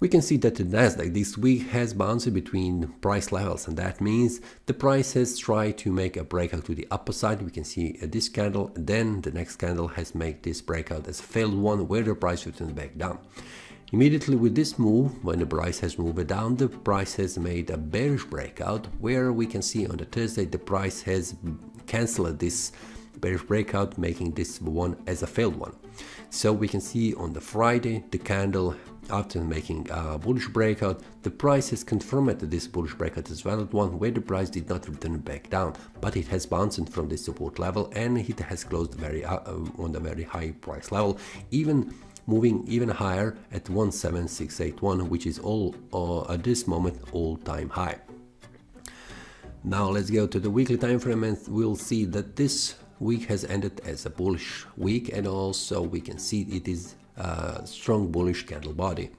We can see that the Nasdaq this week has bounced between price levels and that means the price has tried to make a breakout to the upper side. We can see this candle then the next candle has made this breakout as a failed one where the price returns back down. Immediately with this move, when the price has moved down, the price has made a bearish breakout where we can see on the Thursday the price has cancelled this bearish breakout making this one as a failed one. So we can see on the Friday the candle after making a bullish breakout, the price has confirmed this bullish breakout is valid one where the price did not return back down, but it has bounced from this support level and it has closed very uh, on a very high price level, even moving even higher at 17681, which is all uh, at this moment all-time high. Now let's go to the weekly time frame and we'll see that this week has ended as a bullish week and also we can see it is a strong bullish candle body.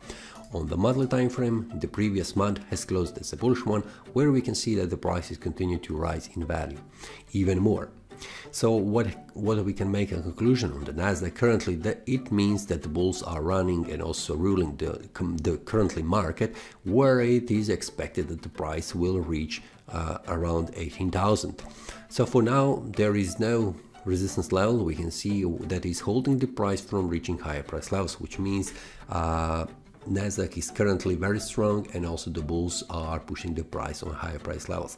On the monthly time frame, the previous month has closed as a bullish one where we can see that the prices continue to rise in value even more. So what what we can make a conclusion on the Nasdaq currently that it means that the bulls are running and also ruling the the currently market where it is expected that the price will reach uh, around 18,000. So for now there is no resistance level we can see that is holding the price from reaching higher price levels which means uh, Nasdaq is currently very strong and also the bulls are pushing the price on higher price levels.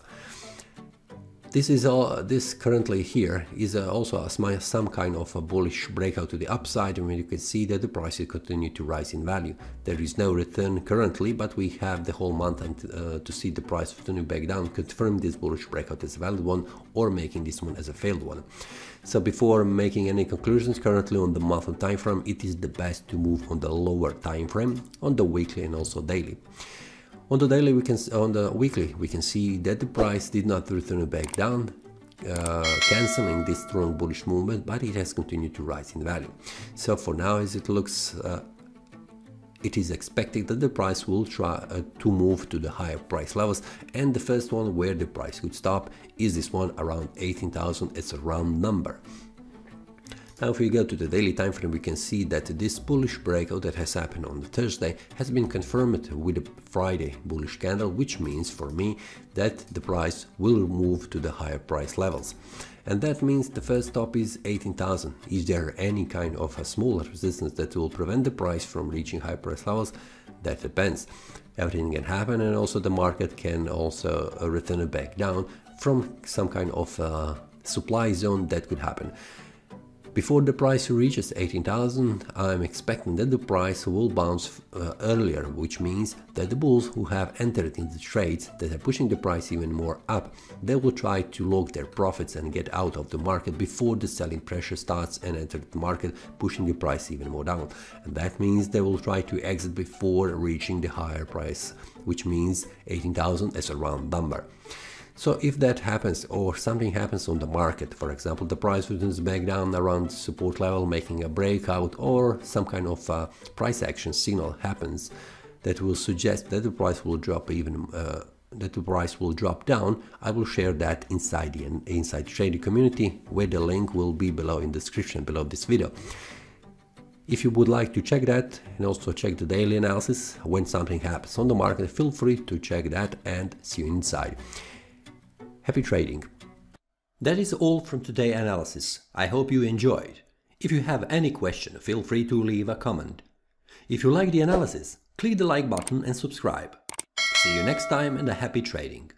This is all. This currently here is uh, also some kind of a bullish breakout to the upside, and you can see that the prices continue to rise in value. There is no return currently, but we have the whole month and, uh, to see the price turning back down, confirm this bullish breakout as a valid one, or making this one as a failed one. So before making any conclusions, currently on the monthly time frame, it is the best to move on the lower time frame, on the weekly and also daily. On the daily, we can on the weekly, we can see that the price did not return back down, uh, canceling this strong bullish movement, but it has continued to rise in value. So for now, as it looks, uh, it is expected that the price will try uh, to move to the higher price levels. And the first one where the price could stop is this one around 18,000 it's a round number now if we go to the daily time frame we can see that this bullish breakout that has happened on the Thursday has been confirmed with a Friday bullish candle which means for me that the price will move to the higher price levels. And that means the first stop is 18,000. Is there any kind of a smaller resistance that will prevent the price from reaching high price levels? That depends. Everything can happen and also the market can also return it back down from some kind of uh, supply zone that could happen. Before the price reaches 18,000, I'm expecting that the price will bounce uh, earlier, which means that the bulls who have entered into trades that are pushing the price even more up, they will try to lock their profits and get out of the market before the selling pressure starts and enter the market, pushing the price even more down. And that means they will try to exit before reaching the higher price, which means 18,000 as a round number. So if that happens or something happens on the market, for example, the price returns back down around support level making a breakout or some kind of uh, price action signal happens that will suggest that the price will drop even uh, that the price will drop down, I will share that inside the inside trading community where the link will be below in the description below this video. If you would like to check that and also check the daily analysis when something happens on the market, feel free to check that and see you inside. Happy trading! That is all from today's analysis. I hope you enjoyed. If you have any question, feel free to leave a comment. If you like the analysis, click the like button and subscribe. See you next time and a happy trading!